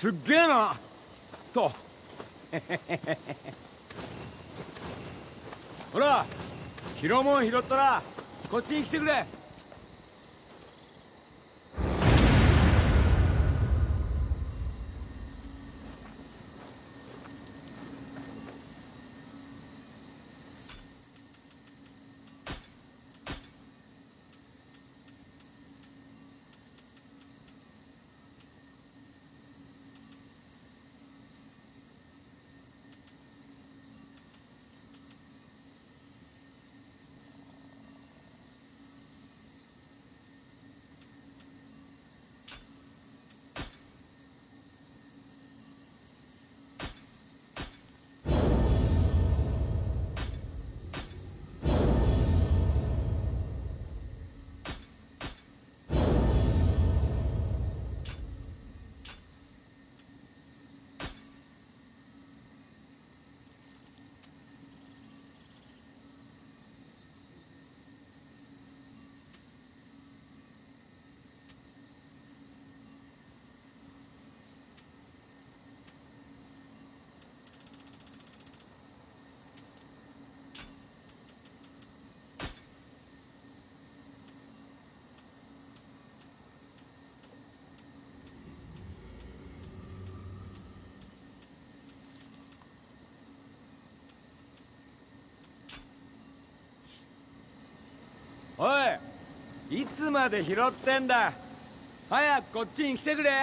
すっげえな。と。ほら拾うもん拾ったらこっちに来てくれ。おいいつまで拾ってんだ？早くこっちに来てくれよ。